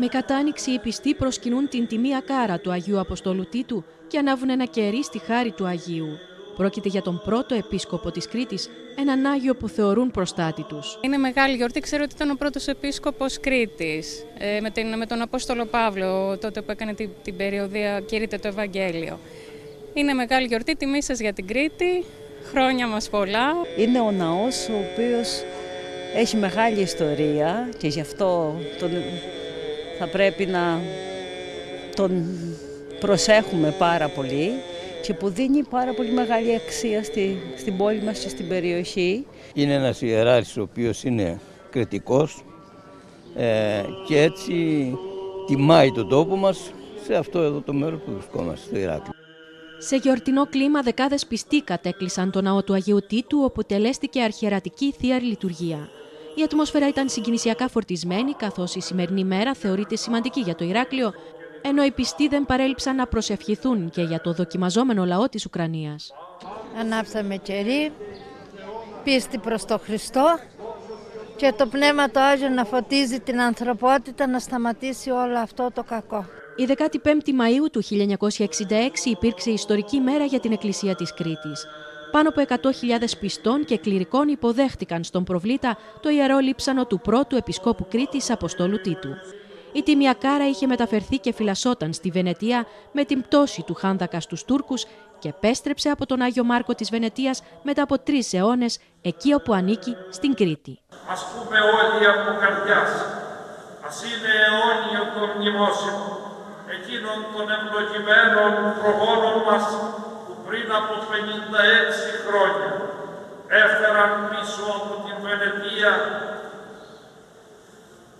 Με κατάνοιξη οι πιστοί προσκυνούν την τιμία κάρα του Αγίου Αποστόλου Τίτου και ανάβουν ένα κερί στη χάρη του Αγίου. Πρόκειται για τον πρώτο επίσκοπο της Κρήτης, έναν Άγιο που θεωρούν προστάτη τους. Είναι μεγάλη γιορτή. Ξέρω ότι ήταν ο πρώτος επίσκοπος Κρήτης, ε, με, την, με τον Απόστολο Παύλο, τότε που έκανε την, την περιοδία «Κηρύτε το Ευαγγέλιο». Είναι μεγάλη γιορτή, τιμή σας για την Κρήτη, χρόνια μας πολλά. Είναι ο ναός ο οποίος έχει μεγάλη ιστορία και γι' αυτό τον, θα πρέπει να τον προσέχουμε πάρα πολύ και που δίνει πάρα πολύ μεγάλη αξία στη, στην πόλη μας και στην περιοχή. Είναι ένας ιεράρχης ο οποίος είναι κριτικός ε, και έτσι τιμάει τον τόπο μας σε αυτό εδώ το μέρος που βρισκόμαστε, στο Ηράκλειο. Σε γιορτινό κλίμα, δεκάδες πιστοί κατέκλυσαν το ναό του Αγίου Τίτου, όπου τελέστηκε αρχιερατική θεία λειτουργία. Η ατμόσφαιρα ήταν συγκινησιακά φορτισμένη, καθώς η σημερινή μέρα θεωρείται σημαντική για το Ηράκλειο, ενώ οι πιστοί δεν παρέλειψαν να προσευχηθούν και για το δοκιμαζόμενο λαό της Ουκρανίας. Ανάψαμε κερί, πίστη προς το Χριστό και το Πνεύμα το Άγιο να φωτίζει την ανθρωπότητα να σταματήσει όλο αυτό το κακό. Η 15η Μαΐου του 1966 υπήρξε ιστορική μέρα για την Εκκλησία της Κρήτης. Πάνω από 100.000 πιστών και κληρικών υποδέχτηκαν στον προβλήτα το ιερό λείψανο του πρώτου επισκόπου Κρήτης Αποστόλου Τίτου. Η τιμία κάρα είχε μεταφερθεί και φυλασσόταν στη Βενετία με την πτώση του Χάνδακα στους Τούρκους και επέστρεψε από τον Άγιο Μάρκο της Βενετίας μετά από τρεις αιώνες εκεί όπου ανήκει στην Κρήτη. Ας πούμε όλοι από καρδιάς, ας είναι αιώνιο το μνημόσυνο εκείνων των ευλογημένων προγόνων μας που πριν από 56 χρόνια έφεραν πίσω από την Βενετία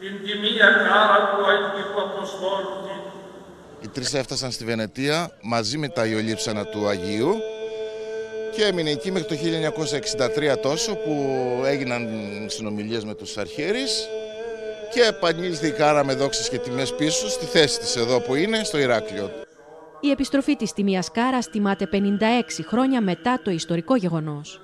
την τιμία κάρα του Αγίου Αποστόλου Οι τρεις έφτασαν στη Βενετία μαζί με τα Ιωλίψανα του Αγίου και έμεινε εκεί μέχρι το 1963 τόσο που έγιναν συνομιλίες με τους αρχιέρεις και επανήλθε η κάρα με δόξες και τιμές πίσω στη θέση της εδώ που είναι, στο Ηράκλειο. Η επιστροφή της τιμίας κάρας τιμάται 56 χρόνια μετά το ιστορικό γεγονός.